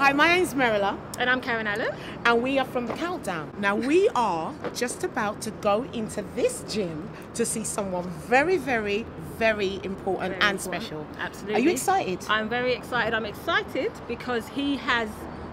Hi, my name's Maryla. And I'm Karen Allen. And we are from The Countdown. Now, we are just about to go into this gym to see someone very, very, very important Very and important. special. Absolutely. Are you excited? I'm very excited. I'm excited because he has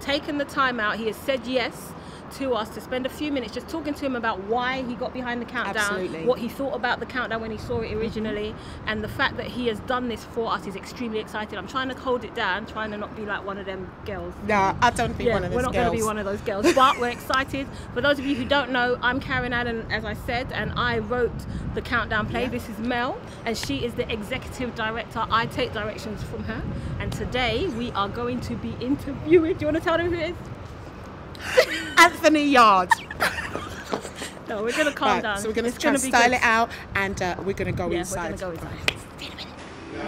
taken the time out. He has said yes to us to spend a few minutes just talking to him about why he got behind the countdown, Absolutely. what he thought about the countdown when he saw it originally, mm-hmm. and the fact that he has done this for us is extremely excited. I'm trying to hold it down, trying to not be like one of them girls. no, I don't think Yeah, one of those we're not going to be one of those girls, but we're excited. For those of you who don't know, I'm Karen Allen, as I said, and I wrote the Countdown play. This is Mel, and she is the executive director. I take directions from her, and today we are going to be interviewing. Do you want to tell them who it is? Anthony Yarde. No, we're going to calm Right, down. so we're going It's to try gonna to style good. it out and uh, we're going to go Yeah, inside. we're going to go inside.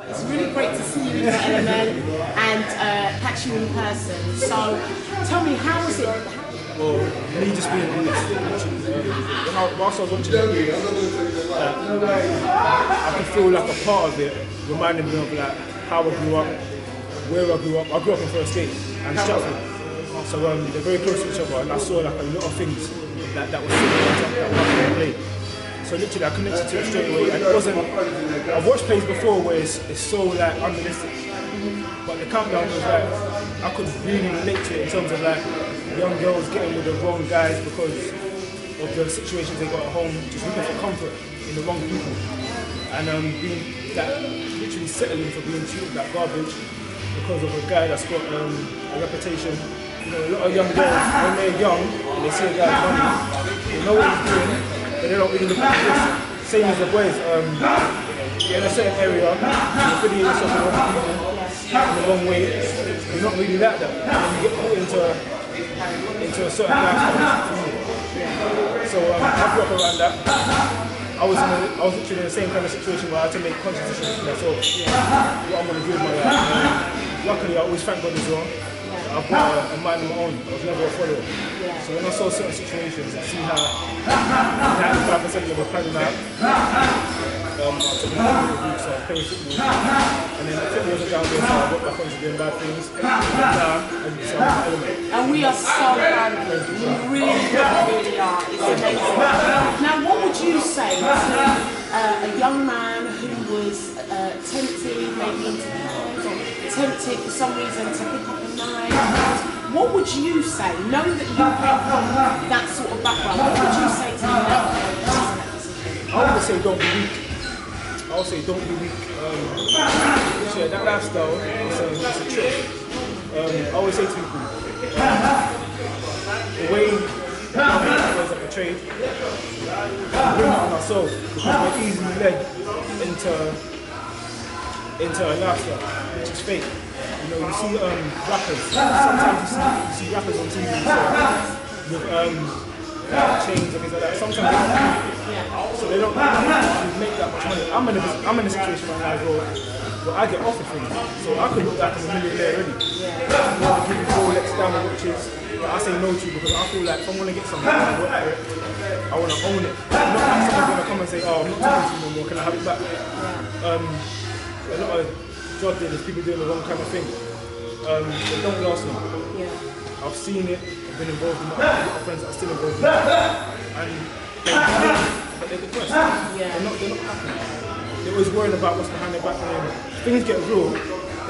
It's really great to see you in your element and uh, catch you in person. So tell me, how was it? Well, me just being honest, literally, how- whilst I was watching uh, I could feel like a part of it reminding me of like how I grew up, where I grew up. I grew up in Forest Gate and Stratford, so um, they're very close to each other, and I saw like a lot of things that, that was similar that played. So literally, I connected to it straight away, and it wasn't. I've watched plays before where it's, it's so like unrealistic, but the countdown was like I could really relate to it in terms of like young girls getting with the wrong guys because of the situations they got at home, just looking for comfort in the wrong people, and um, being that literally settling for being treated like garbage because of a guy that's got um, a reputation. You know, a lot of young girls when they're young and they see a guy money, they know what he's doing, but they don't really look at this. Same as the boys. Um, you're in a certain area, you affiliate yourself with other people in the wrong way, you're not really like that. And you get put into into a certain lifestyle. So um, I grew up around that. I was in I was literally in the same kind of situation where I had to make conscious decisions for myself. What I'm going to do with my life. Um, luckily, I always thank God as well. I've got a, a mind of my own. I was never a follower. So when I saw certain situations and see how 95% of them were panning out, um, I took my football so I was playing football. And then football wasn't down there, so I got back onto doing bad things. And now, I'm just on my element. And we are so proud of you. You really, really are. It's amazing. Now, what would you say to uh, a young man who was uh, tempted, maybe into drugs, or tempted for some reason to pick up a knife? What would you say, knowing that you came from that sort of background, what would you say to him? I would say don't be weak. I would say don't be weak. Um, literally, that lifestyle is a, it's a trick. Um, I always say to people, the way was like a trade, we bring it on ourselves because we're easily led into into a lifestyle which is fake. You know, you see um, rappers. Sometimes you see, you see rappers on TV so, with um, chains and things like that. Sometimes they don't, so they don't make that much money. I'm in a I'm in a situation right now well where I get offered things, so I could look like I'm a millionaire already. You know, give me Rolex, diamond watches, but I say no to because I feel like if I want to get something, I work for it. I want to own it. Not like someone's going to come and say, oh, I'm not talking to you no more, can I have it back? Um, a lot of drug dealers, people doing the wrong kind of thing. Um, they don't last long. I've seen it, been involved in I've got friends that are still involved in it. And they're depressed, but they're depressed. They're not, they're not happy. They're always worrying about what's behind their back. And things get real,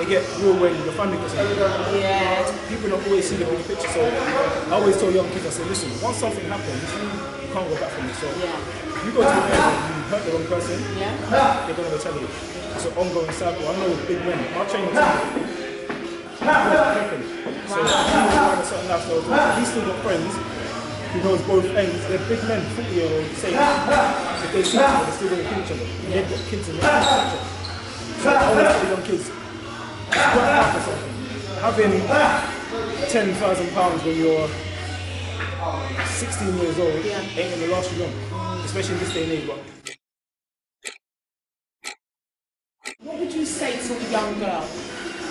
they get real when the family gets involved. Yeah. People don't always see the big picture. So I always tell young kids, I say, listen, once something happens, you can't go back from it. So if you go to area and you hurt the wrong person, Yeah. they're going to tell you. It's an ongoing cycle. I know big men. Our training team. So he's still got friends who knows both ends. They're big men, 40 year olds, say if they see they're still going to kill each other. And they've got kids going to each. So I always tell young kids, work. Having ten thousand pounds when you're 16 years old ain't gonna last you long, especially in this day and age. But What would you say to a young girl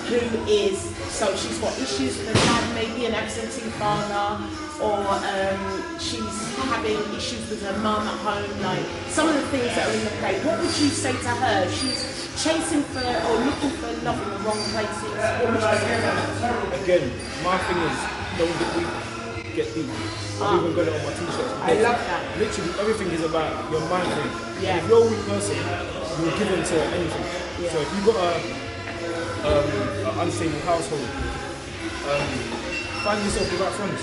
who is so she's got issues with her dad, maybe an absentee father, or um, she's having issues with her mum at home, like some of the things that are in the play. What would you say to her? She's chasing for or looking for love in the wrong places. What would you say to her? Again, my thing is don't get weak, get deep. I've even got it on my t-shirt. I love that. Literally everything is about your mind frame. Yeah. If you're a weak person, you're given to anything. Yeah. So if you've got a um, an unstable household, um, find yourself the right friends.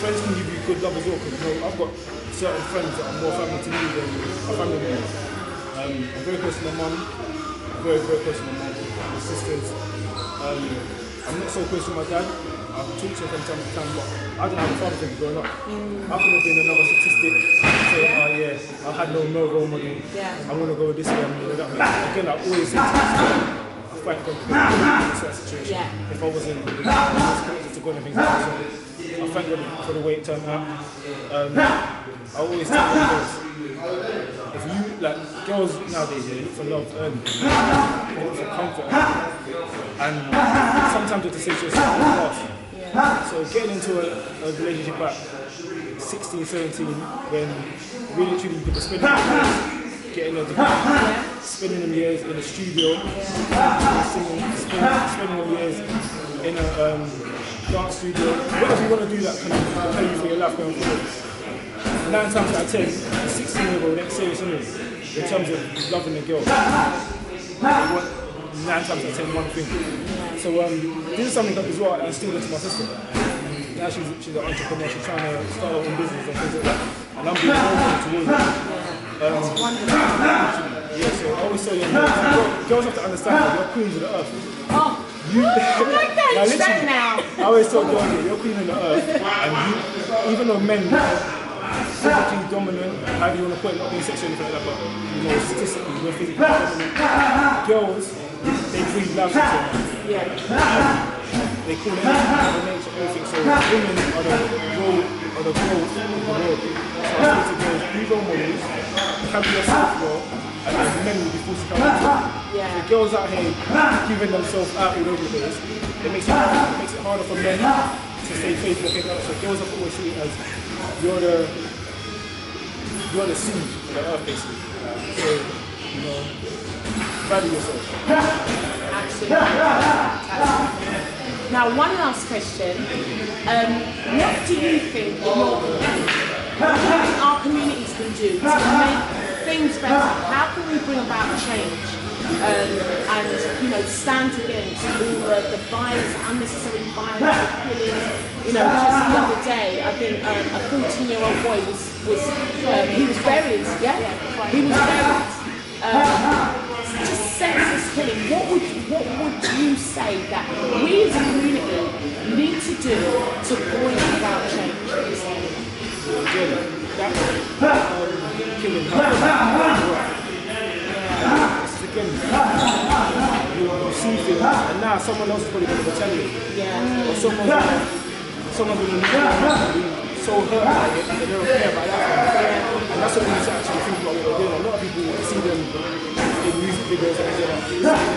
Friends can give you good love as well. Because you know, I've got certain friends that are more family to me than a family member. Um, I'm very close to my mum. Very, very close to my mum. My sisters. Um, I'm not so close to my dad. I've talked to him from time to time, but I didn't have a father figure growing up. I could have been another statistic saying, oh yeah, I had no male role model. Yeah. I'm gonna go this way, I'm gonna go that way. Again, I always say to myself, I thank God for this sort of situation. Yeah. If I wasn't I was connected to God and things like that, so I thank God for the way it turned out. Um, I always tell girls, if you like girls nowadays, they look for love early, they look for comfort, and sometimes you have to say to yourself, "What's last?" So getting into a, a relationship at 16, 17, when really truly you could be spending your years getting your degree, spending them years in a studio, singing, spending, spending them years in a um, dance studio, What whatever you want to do that can you for your life going forward. Nine times out of ten, a 16 year old ain't serious it, in terms of loving a girl. Nine times out of ten one thing. So um, this is something that as well I instilled into my sister. Now she's, she's an entrepreneur, she's trying to start her own business and things like that. And I'm being open towards her. Yeah, so I always tell young girls, girl- girls have to understand that you're queens of the earth. Oh, You, I like that. Now, Say literally, now. I always tell girls that you're queen of the earth, and you, even though men are physically dominant, however you want to put it, not being sexual or anything like that, but you know, statistically, we're physically dominant. Girls, they breathe life into yeah. They call it nature, everything. So women are the role, are the growth of the world. So I say to girls, be role models, carry yourself well, and then men will be forced to come it. Yeah. The girls out here giving themselves out all over the place, it makes it, harder, it makes it harder for men to stay faithful. So girls to always see it as you're the you're the seed of the earth basically. So, you know, value yourself. Absolutely. Now, one last question. Um, what do you think, your our communities can do to make things better? How can we bring about change? Um, and you know, stand against all the, the violence, unnecessary violence, killings. You know, just the other day, I think um, a 14-year-old boy was was um, he was buried. Yeah, he was buried. Um, just senseless killing. What would what would you say that we as a community need to do and now someone else is probably going to retaliate. Yeah. Or someone, someone going to be so hurt by it that they don't care about that. And that's what we need to actually think about what we're doing. A lot of people see them in music videos and they're like,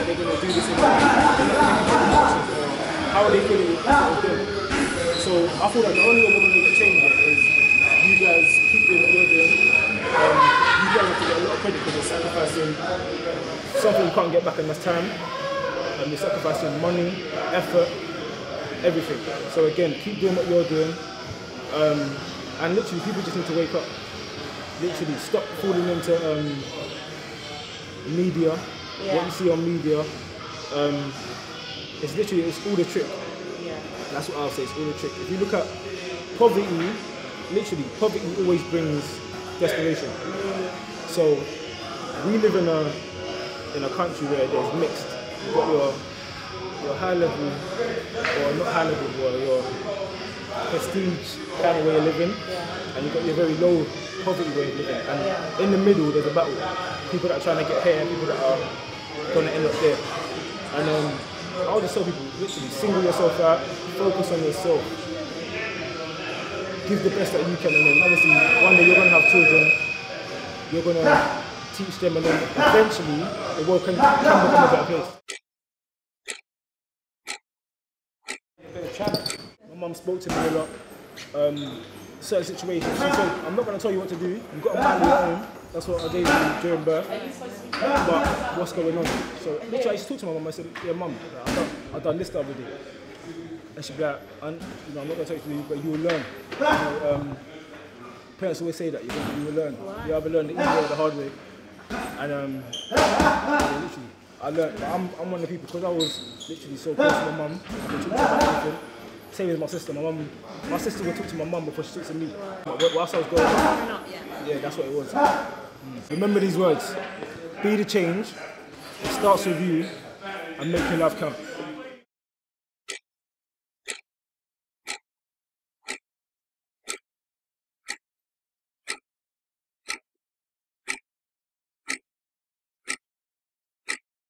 they're going to do this and that. They're not thinking about the actions or how are they feeling what they're. So I feel like the only way we're going to make a change is you guys keep doing what you're doing. Um, you guys have to get a lot of credit because you're sacrificing something you can't get back in this time. Um, you're sacrificing money, effort, everything. So again, keep doing what you're doing. Um, and literally, people just need to wake up. Literally, stop falling into um, media. Yeah. What you see on media, um, it's literally it's all the trick. Yeah. That's what I'll say. It's all the trick. If you look at poverty, literally, poverty always brings desperation. So we live in a in a country where there's mixed. You've got your your high level or not high level, but your prestige kind of way of living, and you've got your very low poverty way of living. And in the middle, there's a battle. People that are trying to get here, people that are going to end up there. And um, I'll just tell people, literally, single yourself out, focus on yourself, give the best that you can, and then obviously one day you're going to have children, you're going to teach them, and then eventually the world can, can become a better place. Mum spoke to me a lot. Um, certain situations. She said, I'm not going to tell you what to do. You've got to mind your own. That's what I gave you during birth. But what's going on? So literally, I used to talk to my mum. I said, yeah, mum, I've done, I've done this the other day. And she'd be like, and, you know, I'm not going to tell you to do, but you will learn. You know, um, parents always say that you, you will learn. You either learn the easy way or the hard way. And um, yeah, literally, I learned. But I'm, I'm one of the people because I was literally so close to my mum. I could talk to her about everything. Same with my sister. My mum, my sister would talk to my mum before she talked to me. But whilst I was growing up, yeah, that's what it was. Mm. Remember these words: be the change. It starts with you, and make your life count.